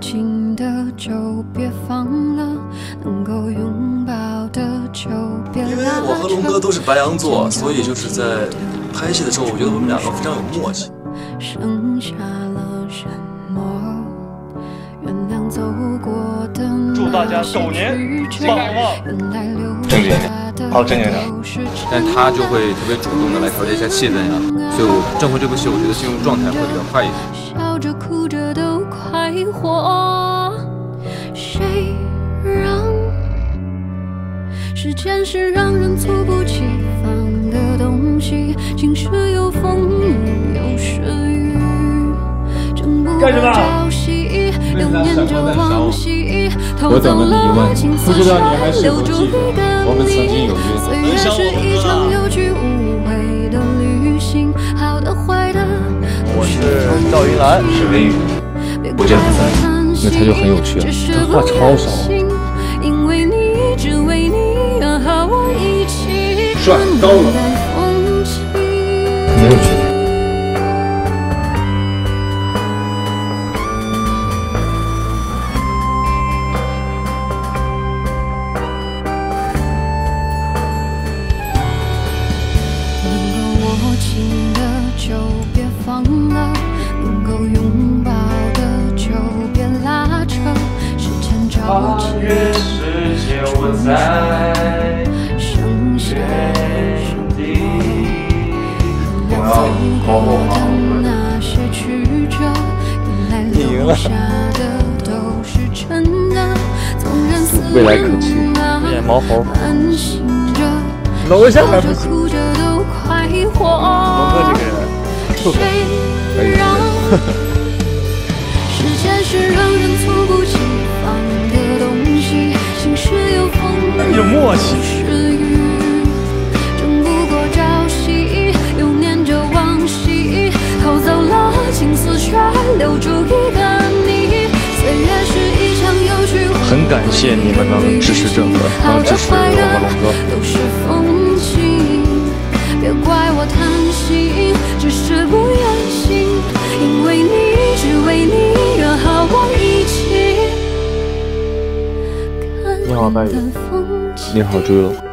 紧的就别放了，能够拥抱的就别因为拉我和龙哥都是白羊座，所以就是在拍戏的时候，我觉得我们两个非常有默契。剩下了什么？原谅走过的祝大家狗年旺旺正经点好正经点。但他就会特别主动的来调节一下气氛呀，所以我挣回这部戏，我觉得进入状态会比较快一点。笑着哭着都快活，谁让？时间是让人猝不及防的东西，晴时有风，有时雨，争不过朝夕，又念着往昔，偷走了青丝却留住一个你。岁月是一场有去无回的旅行，好的坏的。我是赵云兰，是微雨。不见不散，那他就很有趣了他话超少。因为你，只为你而和我一起帅高冷紧的就别放了，能够拥抱的就别拉扯。时间着急，世界我在剩下原地。原谅走过的那些曲折，原来留下的都是真的。纵然思未来可期念演毛猴安心着。楼下还不笑着哭着都快活。谁让时间是让人猝不及防的东西，晴时有风，有默契有时雨，争不过朝夕，又念着往昔，偷走了青丝，却留住一个你。岁月是一场有去无很感谢你们能支持这个，能支持我和龙哥。你好白宇你好，朱勇。